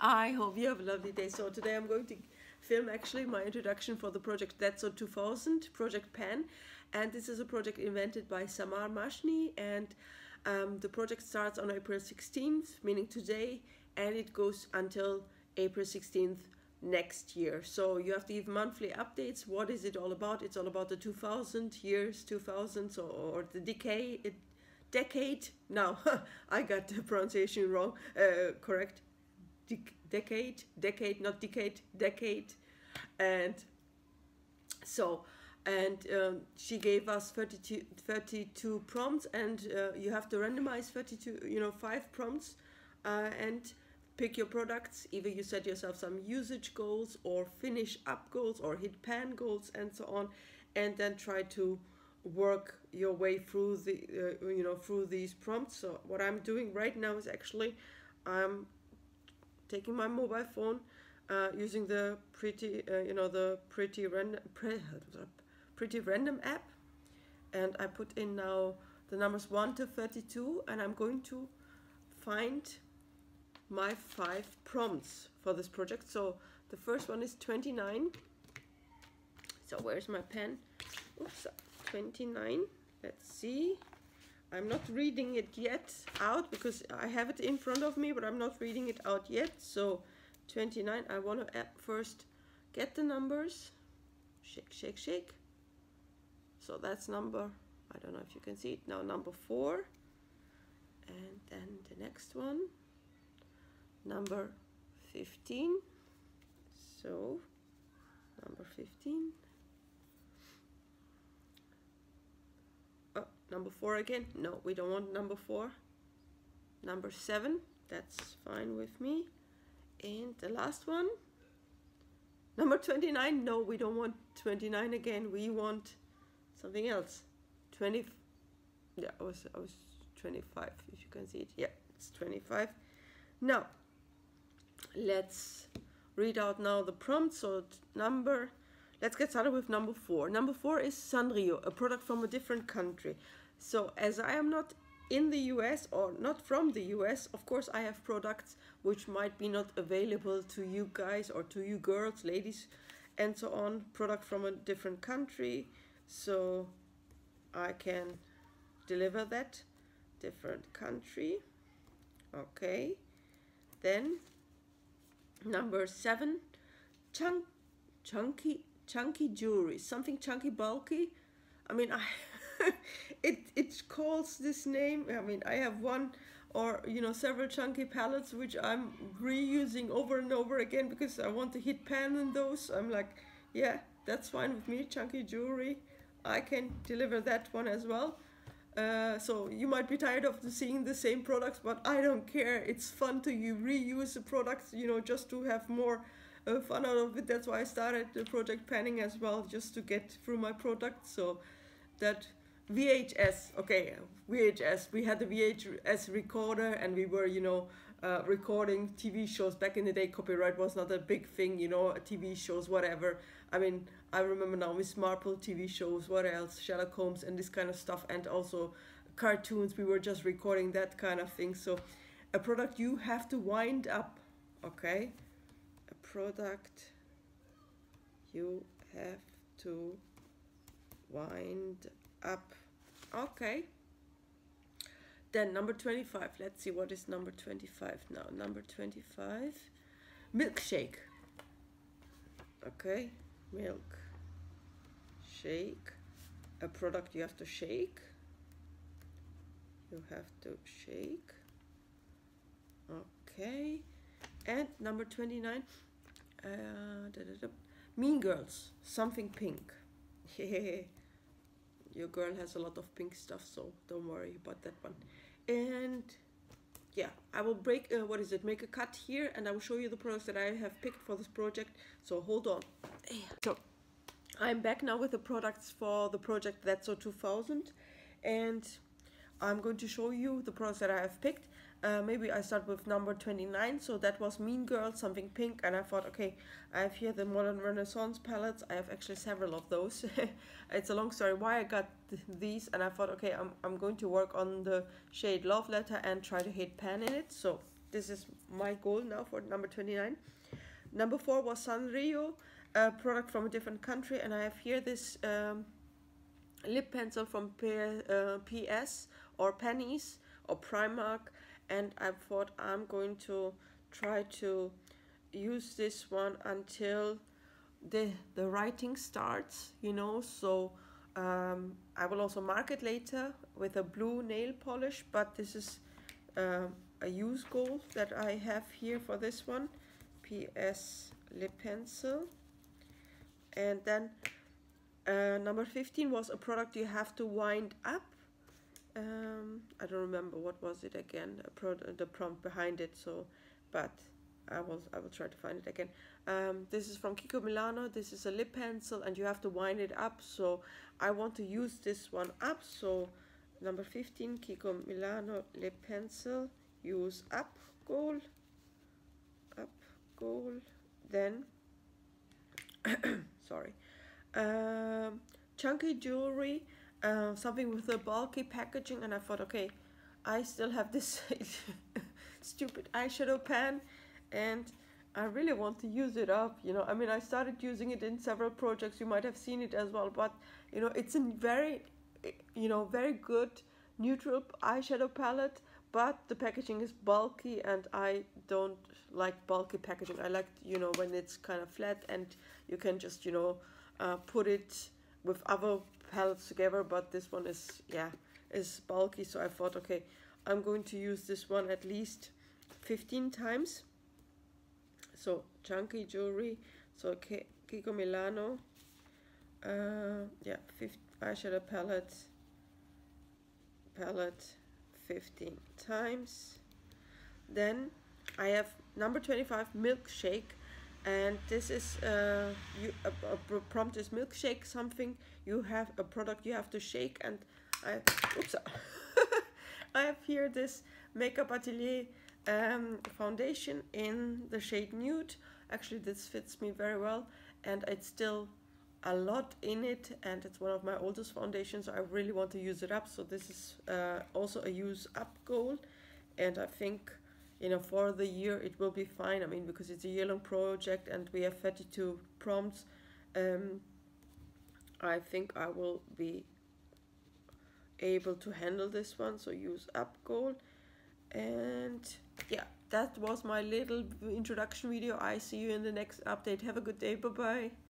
I hope you have a lovely day. So today I'm going to film actually my introduction for the project That's So 2000, Project Pan. And this is a project invented by Samar Mashni and um, the project starts on April 16th, meaning today, and it goes until April 16th next year. So you have to give monthly updates. What is it all about? It's all about the 2000 years, 2000 or, or the decade. Decade. Now I got the pronunciation wrong. Uh, correct decade, decade, not decade, decade, and so and um, she gave us 32, 32 prompts and uh, you have to randomize 32 you know five prompts uh, and pick your products. Either you set yourself some usage goals or finish up goals or hit pan goals and so on and then try to work your way through the uh, you know through these prompts. So what i'm doing right now is actually i'm taking my mobile phone, uh, using the pretty, uh, you know, the pretty random, pretty random app, and I put in now the numbers 1 to 32, and I'm going to find my five prompts for this project. So the first one is 29. So where's my pen? Oops, 29. Let's see. I'm not reading it yet out because I have it in front of me, but I'm not reading it out yet. So 29, I want to uh, first get the numbers. Shake, shake, shake. So that's number, I don't know if you can see it now, number four. And then the next one, number 15. So, number 15. Number four again? No, we don't want number four. Number seven, that's fine with me. And the last one, number 29. No, we don't want 29 again. We want something else. 20, yeah, I was, I was 25, if you can see it. Yeah, it's 25. Now, let's read out now the prompt. So number Let's get started with number four. Number four is Sanrio, a product from a different country. So as I am not in the US or not from the US, of course I have products which might be not available to you guys or to you girls, ladies, and so on. Product from a different country. So I can deliver that different country. Okay. Then number seven, chunk, chunky chunky jewelry, something chunky, bulky. I mean, I it it calls this name. I mean, I have one or you know several chunky palettes which I'm reusing over and over again because I want to hit pan in those. I'm like, yeah, that's fine with me. Chunky jewelry, I can deliver that one as well. Uh, so you might be tired of seeing the same products, but I don't care. It's fun to you reuse the products, you know, just to have more uh, fun out of it. That's why I started the project panning as well, just to get through my product. So that VHS, okay, VHS, we had the VHS recorder and we were, you know, uh, recording TV shows. Back in the day, copyright was not a big thing, you know, TV shows, whatever. I mean, I remember now Miss Marple TV shows, what else, Sherlock Holmes and this kind of stuff, and also cartoons. We were just recording that kind of thing. So a product you have to wind up, okay? A product you have to wind up. Okay. Then number 25 let's see what is number 25 now. Number 25 milkshake. Okay. Milk. Shake. A product you have to shake. You have to shake. Okay. And number 29 uh, da, da, da. Mean Girls, something pink. Your girl has a lot of pink stuff, so don't worry about that one. And yeah, I will break, uh, what is it, make a cut here and I will show you the products that I have picked for this project. So hold on. So I'm back now with the products for the project That's So 2000 and I'm going to show you the products that I have picked uh, maybe I start with number 29 so that was Mean Girl something pink. And I thought okay I have here the modern renaissance palettes. I have actually several of those. It's a long story why I got th these. And I thought okay I'm, I'm going to work on the shade love letter and try to hit pan in it. So this is my goal now for number 29 number four was sanrio a product from a different country. And i have here this um, lip pencil from P- uh, ps or Penneys or primark and i thought i'm going to try to use this one until the the writing starts you know so um, I will also mark it later with a blue nail polish but this is uh, a use goal that I have here for this one. PS lip pencil. And then uh, number 15 was a product you have to wind up um, I don't remember what was it again the prompt behind it so but I will I will try to find it again. Um, this is from Kiko Milano. This is a lip pencil and you have to wind it up. So I want to use this one up. So number 15 Kiko Milano lip pencil. Use up goal. Up goal. Then sorry. Um, chunky jewelry. Uh, something with a bulky packaging and I thought okay I still have this stupid eyeshadow pan and I really want to use it up. You know, I mean, I started using it in several projects. You might have seen it as well, but you know, it's a very, you know, very good neutral eyeshadow palette. But the packaging is bulky, and I don't like bulky packaging. I like, you know, when it's kind of flat and you can just, you know, uh, put it with other palettes together. But this one is, yeah, is bulky. So I thought, okay, I'm going to use this one at least 15 times so chunky jewelry so Kiko Milano uh, yeah 50 eyeshadow palette palette 15 times then I have number 25 milkshake and this is uh, you a, a prompt is milkshake something. You have a product you have to shake and I oops I have here this makeup atelier um, foundation in the shade nude. Actually this fits me very well and it's still a lot in it and it's one of my oldest foundations. I really want to use it up. So this is uh, also a use up goal and I think you know for the year it will be fine. I mean because it's a year long project and we have 32 prompts um, I think I will be able to handle this one so use up goal. And yeah that was my little introduction video. I see you in the next update. Have a good day. Bye bye